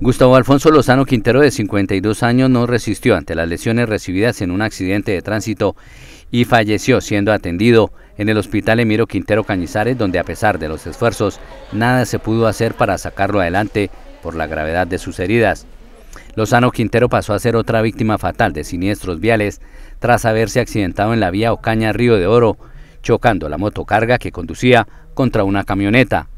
Gustavo Alfonso Lozano Quintero, de 52 años, no resistió ante las lesiones recibidas en un accidente de tránsito y falleció siendo atendido en el Hospital Emiro Quintero Cañizares, donde a pesar de los esfuerzos, nada se pudo hacer para sacarlo adelante por la gravedad de sus heridas. Lozano Quintero pasó a ser otra víctima fatal de siniestros viales tras haberse accidentado en la vía Ocaña Río de Oro, chocando la motocarga que conducía contra una camioneta.